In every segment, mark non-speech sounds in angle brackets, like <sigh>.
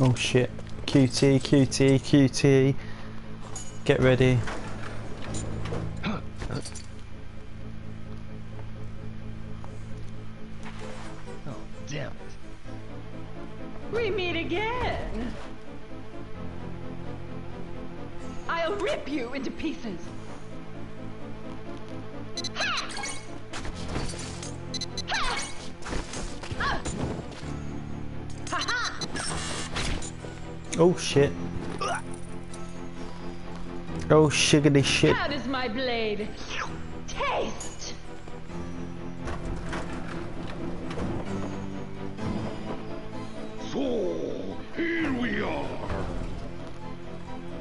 Oh shit. QT, QT, QT. Get ready. Oh, damn it. We meet again. I'll rip you into pieces. Oh shit. Oh shiggity shit. How does my blade taste? So, here we are.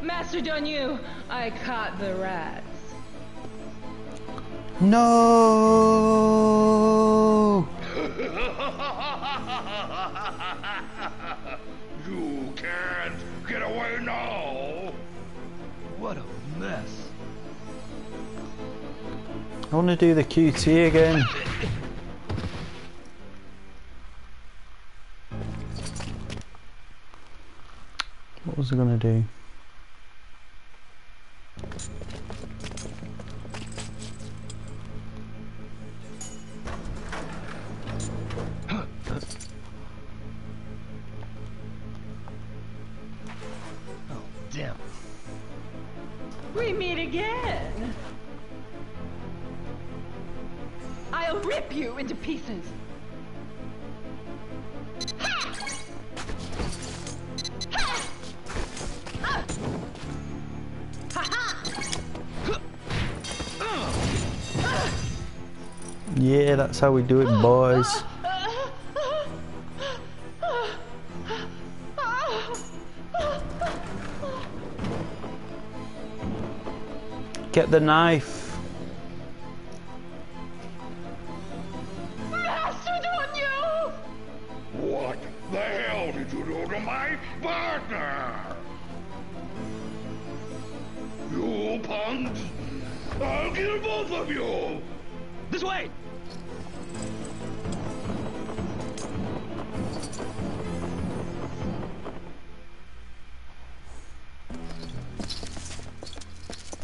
Master Dou Niu, I caught the rats. No! I want to do the QT again. What was I gonna do? <gasps> Oh, damn. We meet again. I'll rip you into pieces. Yeah, that's how we do it, boys. Get the knife. Did you do to my partner? You punks! I'll kill both of you! This way!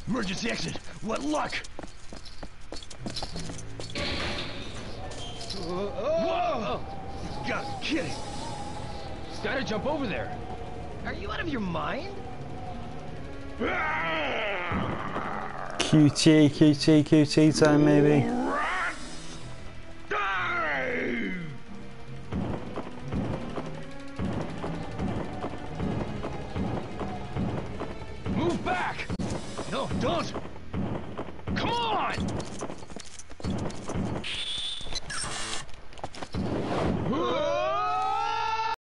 Emergency exit! What luck! Whoa! You gotta be kidding! Gotta jump over there. Are you out of your mind? QT, QT, QT time maybe. Rat! Move back! No, don't! Come on!